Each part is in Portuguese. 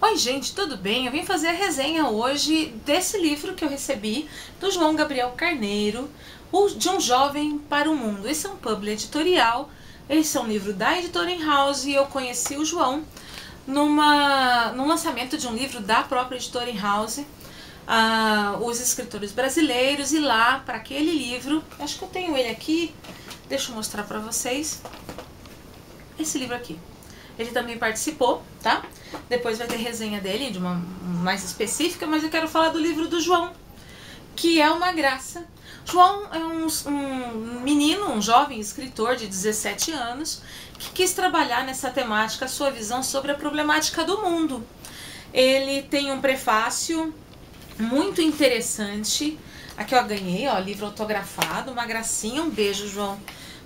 Oi gente, tudo bem? Eu vim fazer a resenha hoje desse livro que eu recebi do João Gabriel Carneiro, De um Jovem para o Mundo. Esse é um publi editorial, esse é um livro da editora In House e eu conheci o João numa, no lançamento de um livro da própria editora In House, uh, os escritores brasileiros, e lá, para aquele livro, acho que eu tenho ele aqui, deixa eu mostrar para vocês, esse livro aqui. Ele também participou, tá? Depois vai ter resenha dele, de uma mais específica, mas eu quero falar do livro do João, que é uma graça. João é um, um menino, um jovem escritor de 17 anos, que quis trabalhar nessa temática, sua visão sobre a problemática do mundo. Ele tem um prefácio muito interessante. Aqui eu ganhei, ó, livro autografado, uma gracinha. Um beijo, João.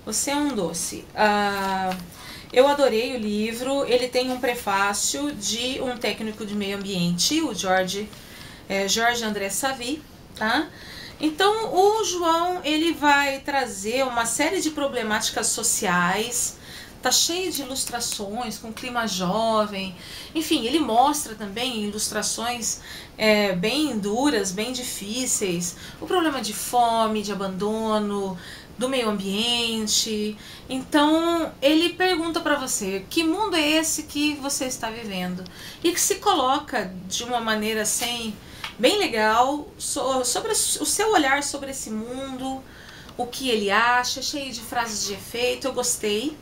Você é um doce. Uh, eu adorei o livro. Ele tem um prefácio de um técnico de meio ambiente, o Jorge, é, Jorge André Savi, tá? Então, o João, ele vai trazer uma série de problemáticas sociais, tá cheio de ilustrações com clima jovem. Enfim, ele mostra também ilustrações é, bem duras, bem difíceis. O problema de fome, de abandono, do meio ambiente. Então, ele pergunta para você: que mundo é esse que você está vivendo? E que se coloca de uma maneira assim, bem legal, sobre o seu olhar sobre esse mundo, o que ele acha, cheio de frases de efeito. Eu gostei.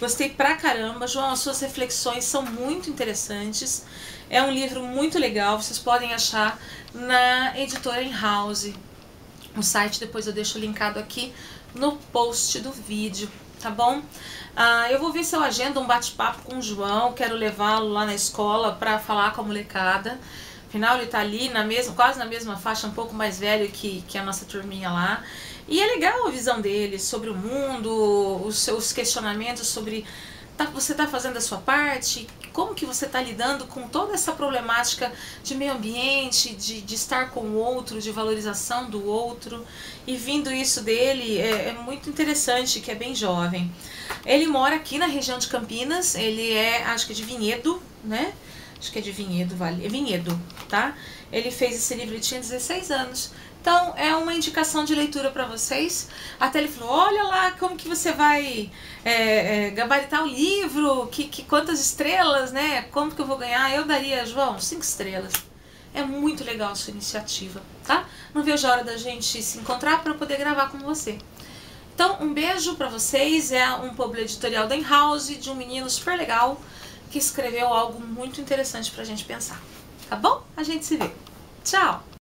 Gostei pra caramba. João, as suas reflexões são muito interessantes. É um livro muito legal, vocês podem achar na editora In House. O site depois eu deixo linkado aqui no post do vídeo, tá bom? Ah, eu vou ver se eu agendo um bate-papo com o João, quero levá-lo lá na escola para falar com a molecada. Afinal, ele tá ali na mesma, quase na mesma faixa, um pouco mais velho que, que a nossa turminha lá. E é legal a visão dele sobre o mundo, os seus questionamentos sobre tá, você está fazendo a sua parte, como que você está lidando com toda essa problemática de meio ambiente, de, de estar com o outro, de valorização do outro. E vindo isso dele é, é muito interessante, que é bem jovem. Ele mora aqui na região de Campinas, ele é, acho que de Vinhedo, né? Acho que é de Vinhedo, vale. É Vinhedo, tá? Ele fez esse livro, ele tinha 16 anos. Então, é uma indicação de leitura para vocês. Até ele falou, olha lá como que você vai é, é, gabaritar o livro, que, que quantas estrelas, né? Como que eu vou ganhar? Eu daria, João, cinco estrelas. É muito legal a sua iniciativa, tá? Não vejo a hora da gente se encontrar para poder gravar com você. Então, um beijo para vocês. É um publi editorial da House de um menino super legal que escreveu algo muito interessante pra gente pensar. Tá bom? A gente se vê. Tchau!